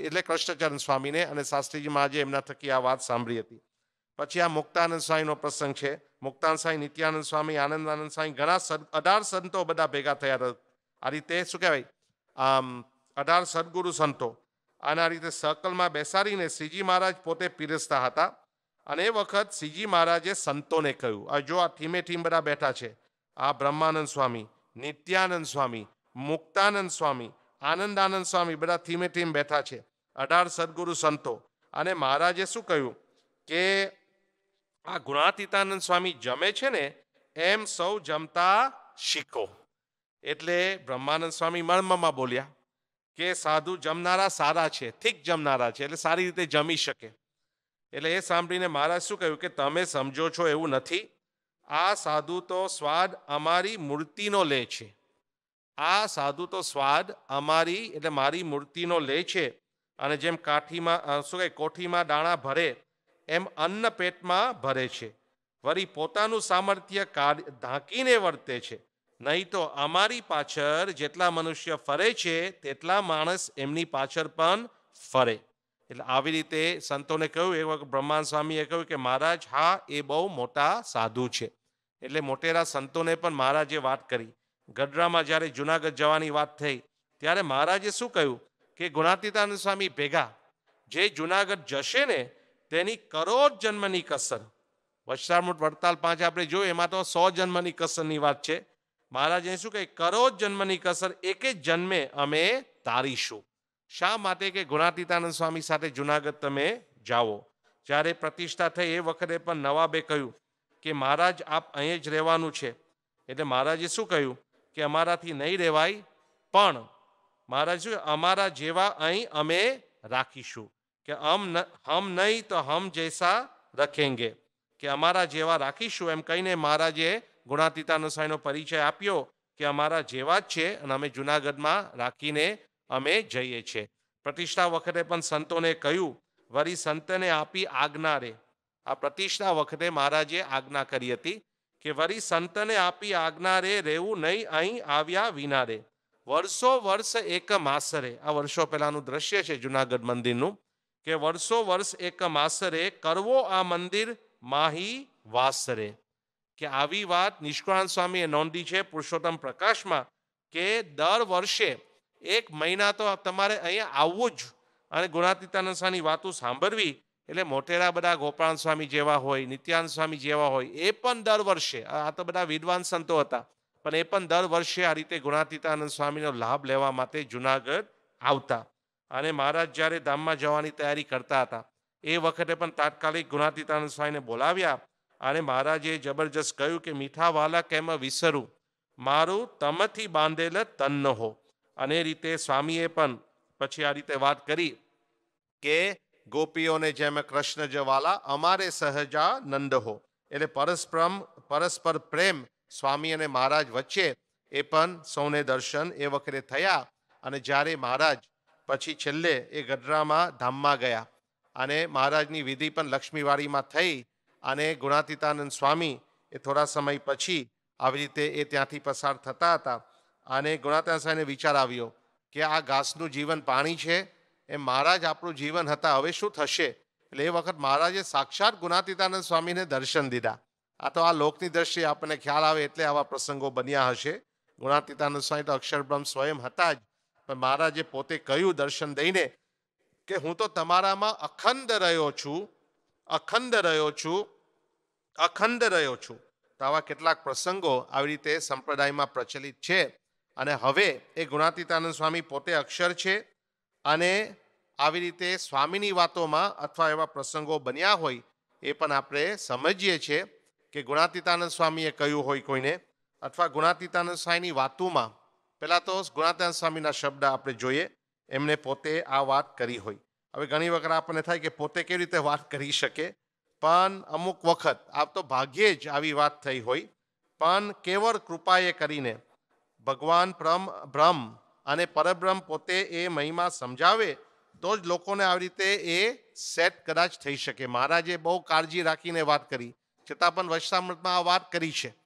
એટલે કૃષ્ણચરણ સ્વામીને અને શાસ્ત્રીજી મહારાજે એમના થકી આ વાત સાંભળી હતી. પછી આ મુક્તાનંદ સ્વામીનો પ્રસંગ છે. મુક્તાનંદ સાંઈ, નિત્યાનંદ સ્વામી, આનંદાનંદ સાંઈ, ઘણા અઢાર સંતો બધા ભેગા થયા આ રીતે શું કહેવાય? આમ, અઢાર સદગુરુ સંતો. આના રીતે સર્કલમાં બેસાડીને શ્રીજી મહારાજ પોતે પીરસતા હતા. અને એ વખત શ્રીજી મહારાજે સંતોને કહ્યું, આ જો આ થીમે થીમ બધા બેઠા છે, આ બ્રહ્માનંદ સ્વામી, નિત્યાનંદ સ્વામી, મુક્તાનંદ સ્વામી, આનંદાનંદ સ્વામી બધા થીમે થીમ બેઠા છે, અઢાર સદગુરુ સંતો. અને મહારાજે શું કહ્યું કે આ ગુણાતીતાનંદ સ્વામી જમે છે ને, એમ સૌ જમતા શીખો. એટલે બ્રહ્માનંદ સ્વામી મર્મમાં બોલ્યા કે સાધુ જમનારા સારા છે, ઠીક જમનારા છે, એટલે સારી રીતે જમી શકે. એટલે એ સાંભળીને મહારાજ શું કહ્યું કે તમે સમજો છો એવું નથી. આ સાધુ તો સ્વાદ અમારી મૂર્તિનો લે છે. આ સાધુ તો સ્વાદ અમારી, એટલે મારી મૂર્તિનો લે છે. અને જેમ કાઠીમાં શું કહે, કોઠીમાં દાણા ભરે એમ અન્ન પેટમાં ભરે છે. વળી પોતાનું સામર્થ્ય ઢાંકીને વર્તે છે. નહીં તો અમારી પાછળ જેટલા મનુષ્ય ફરે છે, તેટલા માણસ એમની પાછળ પણ ફરે. એટલે આવી રીતે સંતોને કહ્યું એ વખત બ્રહ્માંડ સ્વામીએ કહ્યું કે, મહારાજ, હા, એ બહુ મોટા સાધુ છે. એટલે મોટેરા સંતોને પણ મહારાજે વાત કરી. ગઢડામાં જ્યારે જુનાગઢ જવાની વાત થઈ, ત્યારે મહારાજે શું કહ્યું કે, ગુણાતીતાનંદ સ્વામી ભેગા, જે જુનાગઢ જશે ને તેની કરોડ જન્મની કસર. વચસામૃત વડતાલ પાંચ આપણે જોયું, એમાં તો સો જન્મની કસરની વાત છે. મહારાજે શું કહે? કરોડ જન્મની કસર, એક જન્મે અમે તારીશું. શા માટે કે ગુણાતીતાનંદ સ્વામી સાથે જુનાગઢ તમે જાઓ? જ્યારે પ્રતિષ્ઠા થઈ એ વખતે પણ નવાબે કહ્યું કે, મહારાજ, આપ અહીં જ રહેવાનું છે. એટલે મહારાજે શું કહ્યું? કે, અમારાથી નહીં રહેવાય પણ મહારાજ અમારા જેવા અહીં અમે રાખીશું. કે હમ હમ નહીં તો હમ જૈસા રખેંગે. કે અમારા જેવા રાખીશું એમ કહીને મહારાજે ગુણાતીતાનો સ્વામીનો પરિચય આપ્યો કે અમારા જેવા જ છે અને અમે જુનાગઢમાં રાખીને અમે જઈએ છીએ. પ્રતિષ્ઠા વખતે પણ સંતોને કહ્યું, વરી સંતને આપી આજ્ઞા રે. આ પ્રતિષ્ઠા વખતે મહારાજે આજ્ઞા કરી હતી કે વરી સંતને આપી આજ્ઞા રે, રહેવું નહીં, અહીં આવ્યા વિના રે. વર્ષો વર્ષ એક માસરે આ વર્ષો પહેલાનું દ્રશ્ય છે જુનાગઢ મંદિરનું. કે વર્ષો વર્ષ એક માસરે કરવો આ મંદિર માહી વાસરે. કે આવી વાત નિષ્કાંત સ્વામીએ નોંધી છે પુરુષોત્તમ પ્રકાશમાં કે દર વર્ષે એક મહિના તો તમારે અહીંયા આવવું જ. અને ગુણાતીતાનંદ સ્વામીની વાતો સાંભળવી એટલે મોટેરા બધા ગોપાલ સ્વામી જેવા હોય, નિત્યાનંદ સ્વામી જેવા હોય, એ પણ દર વર્ષે આ તો બધા વિદ્વાન સંતો હતા, પણ એ પણ દર વર્ષે આ રીતે ગુણાતીતાનંદ સ્વામીનો લાભ લેવા માટે જુનાગઢ આવતા. અને મહારાજ જ્યારે ધામમાં જવાની તૈયારી કરતા હતા, એ વખતે પણ તાત્કાલિક ગુણાતીતાનંદ સ્વામીને બોલાવ્યા અને મહારાજે જબરજસ્ત કહ્યું કે, મીઠા વાલા કેમ વિસરું? મારું તમથી બાંધેલ તન હો. અને રીતે સ્વામીએ પણ પછી આ રીતે વાત કરી કે, ગોપીઓને જેમ કૃષ્ણ જવાલા અમારે સહજા નંદ હો. એટલે પરસ્પરમ, પરસ્પર પ્રેમ સ્વામી અને મહારાજ વચ્ચે એ પણ સૌને દર્શન એ વખતે થયા અને જ્યારે મહારાજ પછી છેલ્લે એ ગઢડામાં ધામમાં ગયા અને મહારાજની વિધિ પણ લક્ષ્મીવાડીમાં થઈ અને ગુણાતીતાનંદ સ્વામી એ થોડા સમય પછી આવી રીતે એ ત્યાંથી પસાર થતા હતા અને ગુણાતીતાનંદ સ્વામીને વિચાર આવ્યો કે આ ઘાસનું જીવન પાણી છે, એ મહારાજ આપણું જીવન હતા, હવે શું થશે? એટલે એ વખત મહારાજે સાક્ષાત ગુણાતીતાનંદ સ્વામીને દર્શન દીધા. આ તો આ લોકની દ્રષ્ટિએ આપણને ખ્યાલ આવે એટલે આવા પ્રસંગો બન્યા હશે. ગુણાતીતાનંદ સ્વામી તો અક્ષરબ્રહ્મ સ્વયં હતા જ. પણ મહારાજે પોતે કહ્યું દર્શન દઈને કે હું તો તમારામાં અખંડ રહ્યો છું, અખંડ રહ્યો છું, અખંડ રહ્યો છું. તો આવા કેટલાક પ્રસંગો આવી રીતે સંપ્રદાયમાં પ્રચલિત છે અને હવે એ ગુણાતીતાનંદ સ્વામી પોતે અક્ષર છે અને આવી રીતે સ્વામીની વાતોમાં અથવા એવા પ્રસંગો બન્યા હોય એ પણ આપણે સમજીએ છીએ કે ગુણાતીતાનંદ સ્વામીએ કહ્યું હોય કોઈને અથવા ગુણાતીતાનંદ સ્વામીની વાતોમાં પહેલાં તો ગુણાતાન સ્વામીના શબ્દ આપણે જોઈએ એમને પોતે આ વાત કરી હોય. હવે ઘણી વખત આપણને થાય કે પોતે કેવી રીતે વાત કરી શકે, પણ અમુક વખત આ તો ભાગ્યે જ આવી વાત થઈ હોય. પણ કેવળ કૃપાએ કરીને ભગવાન પ્રમ બ્રહ્મ અને પરબ્રહ્મ પોતે એ મહિમા સમજાવે, તો જ લોકોને આવી રીતે એ સેટ કદાચ થઈ શકે. મહારાજે બહુ કાળજી રાખીને વાત કરી. છતાં પણ વચસામૃતમાં આ વાત કરી છે.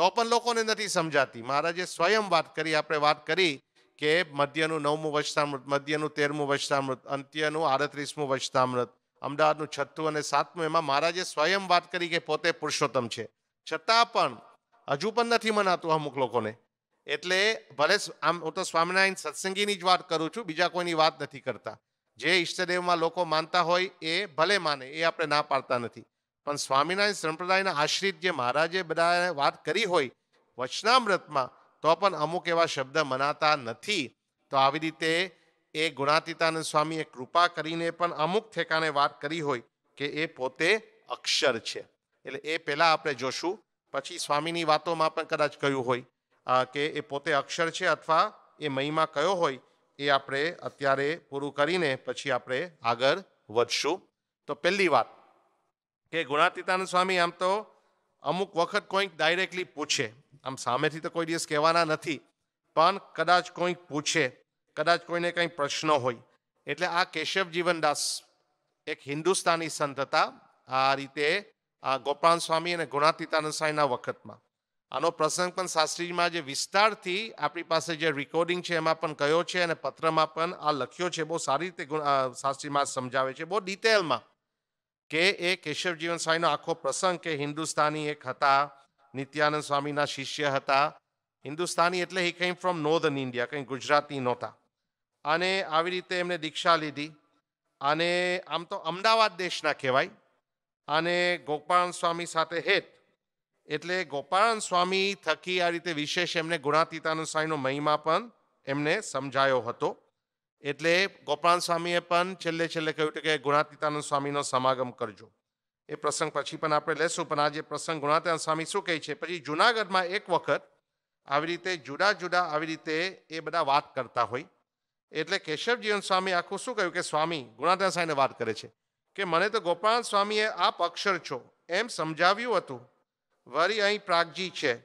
તો પણ લોકોને નથી સમજાતી. મહારાજે સ્વયં વાત કરી, આપણે વાત કરી કે મધ્યનું નવમું વચતામૃત મધ્યનું તેરમું વચતામૃત અંત્યનું આડત્રીસમું વચતામૃત અમદાવાદનું છઠ્ઠું અને સાતમું, એમાં મહારાજે સ્વયં વાત કરી કે પોતે પુરુષોત્તમ છે. છતાં પણ હજુ પણ નથી મનાતું અમુક લોકોને. એટલે ભલે આમ હું તો સ્વામિનારાયણ સત્સંગીની જ વાત કરું છું, બીજા કોઈની વાત નથી કરતા. જે ઈષ્ટદેવમાં લોકો માનતા હોય એ ભલે માને, એ આપણે ના પાડતા નથી. પણ સ્વામિનારાયણ સંપ્રદાયના આશ્રિત જે મહારાજે બધા વાત કરી હોય વચનામૃતમાં તો પણ અમુક એવા શબ્દ મનાતા નથી. તો આવી રીતે એ ગુણાતીતાનંદ સ્વામીએ કૃપા કરીને પણ અમુક ઠેકાણે વાત કરી હોય કે એ પોતે અક્ષર છે. એટલે એ પહેલાં આપણે જોશું. પછી સ્વામીની વાતોમાં પણ કદાચ કહ્યું હોય અ, કે એ પોતે અક્ષર છે અથવા એ મહિમા કયો હોય એ આપણે અત્યારે પૂરું કરીને પછી આપણે આગળ વધશું. તો પહેલી વાત કે ગુણાતીતાનંદ સ્વામી આમ તો અમુક વખત કોઈક ડાયરેક્ટલી પૂછે. આમ સામેથી તો કોઈ દિવસ કહેવાના નથી, પણ કદાચ કોઈક પૂછે, કદાચ કોઈને કંઈ પ્રશ્ન હોય. એટલે આ કેશવ જીવનદાસ એક હિન્દુસ્તાની સંત હતા, આ રીતે આ ગોપાલ સ્વામી અને ગુણાતીતાનંદ સ્વામીના વખતમાં. આનો પ્રસંગ પણ શાસ્ત્રીમાં જે વિસ્તારથી આપણી પાસે જે રેકોર્ડિંગ છે એમાં પણ કયો છે અને પત્રમાં પણ આ લખ્યો છે, બહુ સારી રીતે શાસ્ત્રીમાં સમજાવે છે, બહુ ડિટેલમાં કે એ કેશવ જીવન સ્વામીનો આખો પ્રસંગ કે હિન્દુસ્તાની એક હતા, નિત્યાનંદ સ્વામીના શિષ્ય હતા. હિન્દુસ્તાની એટલે હી કંઈ ફ્રોમ નોર્ધન ઇન્ડિયા કંઈ ગુજરાતી નહોતા. અને આવી રીતે એમને દીક્ષા લીધી. અને આમ તો અમદાવાદ દેશના કહેવાય. અને ગોપાળન સ્વામી સાથે હેત. એટલે ગોપાળન સ્વામી થકી આ રીતે વિશેષ એમને ગુણાતીતાનંદ સ્વામીનો મહિમા પણ એમને સમજાયો હતો. એટલે ગોપાલ સ્વામીએ પણ છેલ્લે છેલ્લે કહ્યું કે ગુણાતીતાનંદ સ્વામીનો સમાગમ કરજો. એ પ્રસંગ પછી પણ આપણે લેશું, પણ આજે પ્રસંગ ગુણાતીતાનંદ સ્વામી શું કહે છે? પછી જુનાગઢમાં એક વખત આવી રીતે જુદા જુદા આવી રીતે એ બધા વાત કરતા હોય. એટલે કેશવજીવન સ્વામી આખું શું કહ્યું કે, સ્વામી, ગુણાતીતાનંદ સ્વામીને વાત કરે છે. કે, મને તો ગોપાલ સ્વામીએ આપ અક્ષર છો, એમ સમજાવ્યું હતું. વરી અહીં પ્રાગજી છે,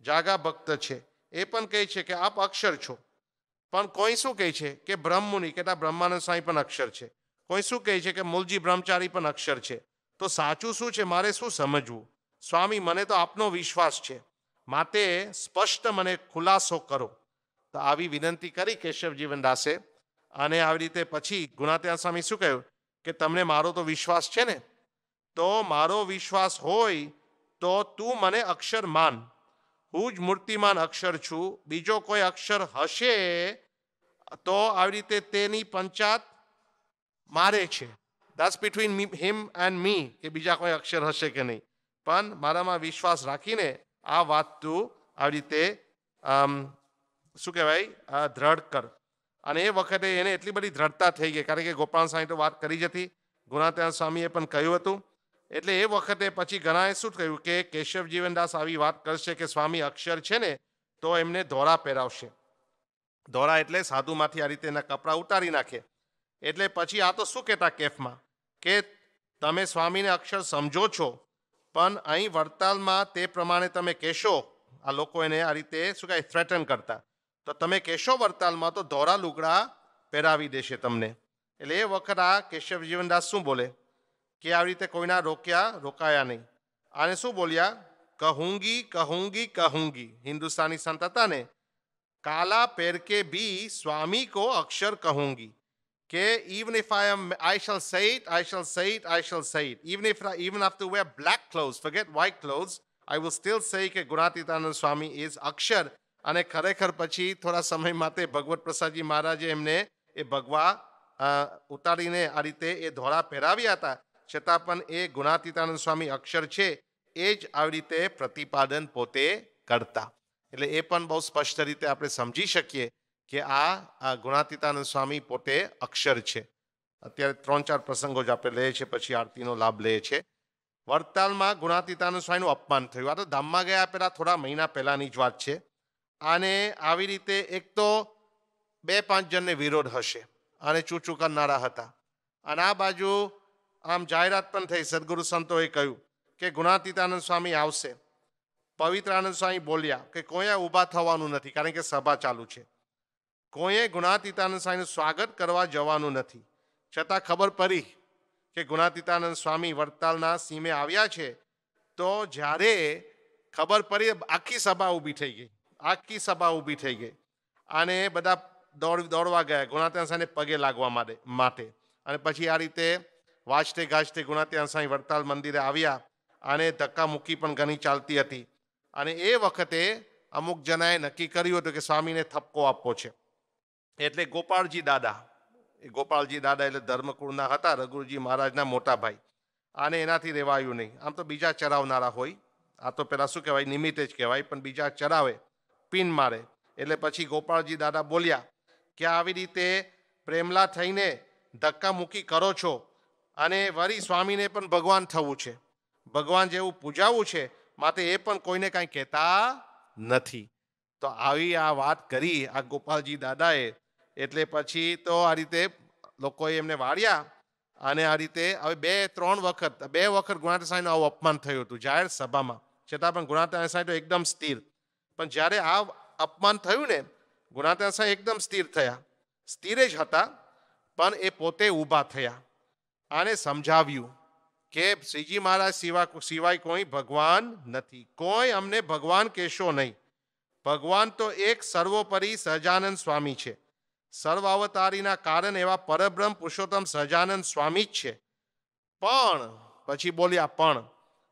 જાગા ભક્ત છે. એ પણ કહે છે કે, આપ અક્ષર છો. પણ કોઈ શું કહે છે કે બ્રહ્મમુનિ કેટલા બ્રહ્માનંદ સ્વામી પણ અક્ષર છે. કોઈ શું કહે છે કે મૂલજી બ્રહ્મચારી પણ અક્ષર છે. તો સાચું શું છે? મારે શું સમજવું? સ્વામી, મને તો આપનો વિશ્વાસ છે. માટે સ્પષ્ટ મને ખુલાસો કરો. તો આવી વિનંતી કરી કેશવજીવન દાસે. અને આવી રીતે પછી ગુણાત્યા સ્વામી શું કહ્યું? કે તમને મારો તો વિશ્વાસ છે ને? તો મારો વિશ્વાસ હોય તો તું મને અક્ષર માન. હું જ મૂર્તિમાન અક્ષર છું. બીજો કોઈ અક્ષર હશે તો આવી રીતે તેની પંચાત મારે છે. દસ બિટવીન હિમ એન્ડ મી કે બીજા કોઈ અક્ષર હશે કે નહીં. પણ મારામાં વિશ્વાસ રાખીને આ વાત તું આવી રીતે શું કહેવાય? દ્રઢ કર. અને એ વખતે એને એટલી બધી દ્રઢતા થઈ ગઈ. કારણ કે ગોપાલ સ્વામી તો વાત કરી જ હતી. ગુણાત્યા સ્વામીએ પણ કહ્યું હતું એટલે એ વખતે પછી ઘણાએ શું કહ્યું કે કેશવ જીવનદાસ આવી વાત કરશે કે સ્વામી અક્ષર છે ને, તો એમને ધોરા પહેરાવશે. ધોરા એટલે સાધુમાંથી આ રીતે એના કપડાં ઉતારી નાખે. એટલે પછી આ તો શું કહેતા કેફમાં? કે તમે સ્વામીને અક્ષર સમજો છો, પણ અહીં વડતાલમાં તે પ્રમાણે તમે કહેશો. આ લોકો એને આ રીતે શું કહે થ્રેટન કરતા. તો તમે કહેશો વડતાલમાં તો ધોરા લુગડા પહેરાવી દેશે તમને. એટલે એ વખત આ કેશવ જીવનદાસ શું બોલે? કે આવી રીતે કોઈના રોક્યા, રોકાયા નહીં. આને શું બોલ્યા? કહુંગી કહુંગી કહુંગી. હિન્દુસ્તાની સંત હતા ને. કાલા પેરકે બી સ્વામી કો અક્ષર કહુંગી. કે even if I am I say it, I shall say it, I shall say it. Even if I, even have to wear black clothes, forget white clothes, I will કે ગુણાતીતાનંદ સ્વામી ઇઝ અક્ષર. અને ખરેખર પછી થોડા સમય માટે ભગવત પ્રસાદજી મહારાજે એમને એ ભગવા ઉતારીને આ રીતે એ ધોળા પહેરાવ્યા હતા. છતાં પણ એ ગુણાતીતાનંદ સ્વામી અક્ષર છે, એ જ આવી રીતે પ્રતિપાદન પોતે કરતા. એટલે એ પણ બહુ સ્પષ્ટ રીતે આપણે સમજી શકીએ કે આ ગુણાતીતાનંદ સ્વામી પોતે અક્ષર છે. અત્યારે ત્રણ ચાર પ્રસંગો જ આપણે લઈએ છીએ, પછી આરતીનો લાભ લઈએ છીએ. વડતાલમાં ગુણાતીતાનંદ સ્વામીનું અપમાન થયું. આ તો ધામમાં ગયા પહેલાં થોડા મહિના પહેલાની જ વાત છે. અને આવી રીતે એક તો બે પાંચ જણને વિરોધ હશે અને ચૂચું કરનારા હતા. અને આ બાજુ આમ જાહેરાત પણ થઈ. સદગુરુ સંતોએ કહ્યું કે ગુણાતીતાનંદ સ્વામી આવશે. પવિત્રાનંદ સ્વામી બોલ્યા કે કોઈએ ઊભા થવાનું નથી, કારણ કે સભા ચાલુ છે. કોઈએ ગુણાતીતાનંદ સ્વામીનું સ્વાગત કરવા જવાનું નથી. છતાં ખબર પડી કે ગુણાતીતાનંદ સ્વામી વડતાલના સીમે આવ્યા છે, તો જ્યારે ખબર પડી આખી સભા ઊભી થઈ ગઈ. આખી સભા ઊભી થઈ ગઈ. અને બધા દોડ દોડવા ગયા ગુણાતીતાનંદ સ્વામીને પગે લાગવા માટે માટે. અને પછી આ રીતે વાજતે ગાજતે ગુણાતીતાનંદ સાંઈ વડતાલ મંદિરે આવ્યા અને ધક્કા મૂકી પણ ઘણી ચાલતી હતી. અને એ વખતે અમુક જણાએ નક્કી કર્યું હતું કે સ્વામીને થપકો આપવો છે. એટલે ગોપાળજી દાદા, એ ગોપાલજી દાદા એટલે ધર્મકુળના હતા, રઘુજી મહારાજના મોટા ભાઈ. આને એનાથી રેવાયું નહીં. આમ તો બીજા ચરાવનારા હોય. આ તો પેલા શું કહેવાય? નિમિત્તે જ કહેવાય, પણ બીજા ચરાવે, પિન મારે. એટલે પછી ગોપાળજી દાદા બોલ્યા, કે આવી રીતે પ્રેમલા થઈને ધક્કા મૂકી કરો છો અને વરી સ્વામીને પણ ભગવાન થવું છે. ભગવાન જેવું પૂજાવું છે માટે એ પણ કોઈને કાંઈ કહેતા નથી. તો આવી આ વાત કરી આ ગોપાલજી દાદાએ, એટલે પછી તો આ રીતે લોકોએ એમને વાળ્યા અને આ રીતે હવે બે, ત્રણ વખત, બે વખત ગુણાતા સાંઈનું આવું અપમાન થયું હતું જાહેર સભામાં. છતાં પણ ગુણાતા સાંઈ તો એકદમ સ્થિર. પણ જ્યારે આ અપમાન થયું ને ગુણાતા સાંઈ એકદમ સ્થિર થયા. સ્થિર જ હતા, પણ એ પોતે ઊભા થયા. આને સમજાવ્યું કે શ્રીજી મહારાજ સિવાય સિવાય કોઈ ભગવાન નથી. કોઈ અમને ભગવાન કહેશો નહીં. ભગવાન તો એક સર્વોપરી સહજાનંદ સ્વામી છે. સર્વ અવતારીના કારણ એવા પરબ્રહ્મ પુરુષોત્તમ સહજાનંદ સ્વામી જ છે. પણ, પછી બોલ્યા, પણ.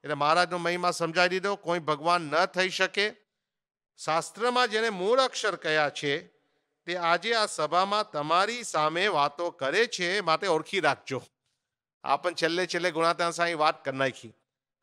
એટલે મહારાજનો મહિમા સમજાવી દીધો, કોઈ ભગવાન ન થઈ શકે. શાસ્ત્રમાં જેને મૂળ અક્ષર કયા છે, તે આજે આ સભામાં તમારી સામે વાતો કરે છે માટે ઓળખી રાખજો. આ છેલ્લે છેલ્લે ગુણાતા સાંઈ વાત કરી નાખી.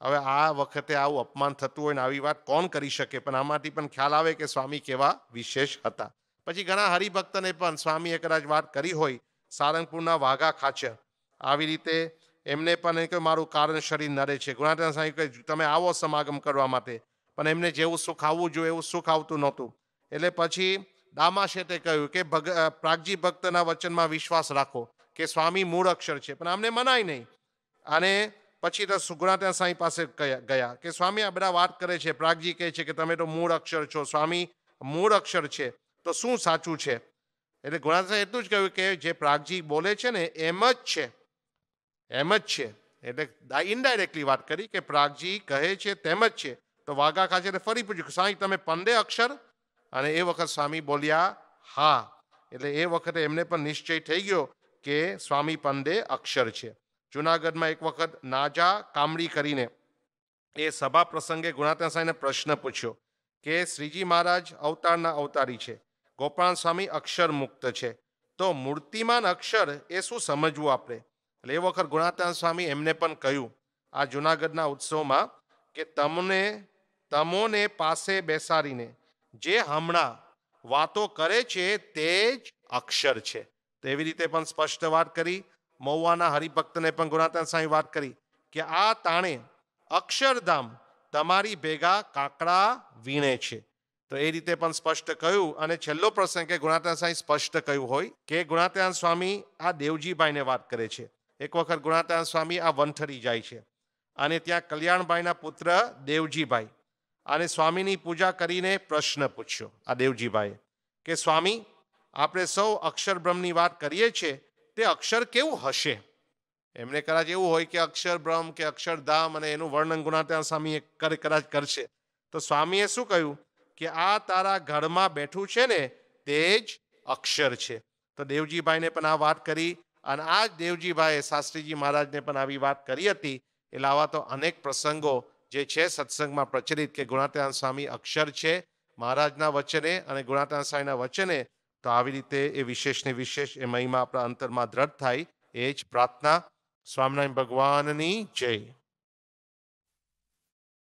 હવે આ વખતે આવું અપમાન થતું હોય ને આવી વાત કોણ કરી શકે? પણ આમાંથી પણ ખ્યાલ આવે કે સ્વામી કેવા વિશેષ હતા. પછી ઘણા હરિભક્તને પણ સ્વામીએ કદાચ વાત કરી હોય, સારંગપુરના વાઘા ખાચર. આવી રીતે એમને પણ કહ્યું, મારું કારણ શરીર નડે છે. ગુણાતા સાંઈ કહે તમે આવો સમાગમ કરવા માટે. પણ એમને જેવું સુખ આવવું જોઈએ, એવું સુખ આવતું નહોતું. એટલે પછી દામા શેઠે કહ્યું કે, ભગ, પ્રાગજી ભક્તના વચનમાં વિશ્વાસ રાખો. કે સ્વામી મૂળ અક્ષર છે. પણ આમને મનાય નહીં. અને પછી તો સુગુણાત્યા સાંઈ પાસે ગયા કે સ્વામી આ બધા વાત કરે છે. પ્રાગજી કહે છે કે તમે તો મૂળ અક્ષર છો. સ્વામી મૂળ અક્ષર છે. તો શું સાચું છે? એટલે ગુણાત્યા એટલું જ કહ્યું કે જે પ્રાગજી બોલે છે ને, એમ જ છે. એમ જ છે. એટલે ઇનડાયરેક્ટલી વાત કરી કે પ્રાગજી કહે છે તેમ જ છે. તો વાઘા ખાચરે ફરી પૂછ્યું સાંઈ તમે પંદે અક્ષર? અને એ વખત સ્વામી બોલ્યા, હા. એટલે એ વખતે એમને પણ નિશ્ચય થઈ ગયો કે સ્વામી પંદે અક્ષર છે. જુનાગઢમાં એક વખત નાજા કામડી કરીને એ સભા પ્રસંગે ગુણાતા સાહેબને પ્રશ્ન પૂછ્યો કે, શ્રીજી મહારાજ, અવતારના અવતારી છે. ગોપાલ સ્વામી અક્ષર મુક્ત છે. તો મૂર્તિમાન અક્ષર એ શું સમજવું આપણે? એટલે એ વખત ગુણાતા સ્વામી એમને પણ કહ્યું, આ જુનાગઢના ઉત્સવમાં કે તમને, તમોને પાસે બેસાડીને જે હમણાં વાતો કરે છે તે જ અક્ષર છે. એવી રીતે પણ સ્પષ્ટ વાત કરી. મહુવાના હરિભક્તને પણ ગુણાતા સાંઈ વાત કરી કે આ તાણે અક્ષરધામ તમારી ભેગા કાકડા વીણે છે. તો એ રીતે પણ સ્પષ્ટ કહ્યું અને છેલ્લો પ્રસંગ કે ગુણાત્યાન સાંઈ સ્પષ્ટ કહ્યું હોય કે ગુણાત્યાન સ્વામી આ દેવજીભાઈને વાત કરે છે. એક વખત ગુણાત્યાન સ્વામી આ વંથરી જાય છે અને ત્યાં કલ્યાણભાઈના પુત્ર દેવજીભાઈ અને સ્વામીની પૂજા કરીને પ્રશ્ન પૂછ્યો આ દેવજીભાઈએ કે સ્વામી આપણે સૌ અક્ષર બ્રહ્મની વાત કરીએ છીએ, તે અક્ષર કેવું હશે? એમને કદાચ એવું હોય કે અક્ષર બ્રહ્મ કે અક્ષરધામ અને એનું વર્ણન ગુણાત્યાન સ્વામી કરે, કદાચ કરશે. તો સ્વામીએ શું કહ્યું? કે આ તારા ઘરમાં બેઠું છે ને, તે જ અક્ષર છે. તો દેવજીભાઈને પણ આ વાત કરી અને આ જ દેવજીભાઈએ શાસ્ત્રીજી મહારાજને પણ આવી વાત કરી હતી. એટલે આવા તો અનેક પ્રસંગો જે છે સત્સંગમાં પ્રચલિત કે ગુણાત્યાન સ્વામી અક્ષર છે, મહારાજના વચને અને ગુણાત્યાન સ્વામીના વચને તો આવી રીતે એ વિશેષને વિશેષ એ મહિમા આપણા અંતરમાં દ્રઢ થાય, એ જ પ્રાર્થના. સ્વામિનારાયણ ભગવાનની જય.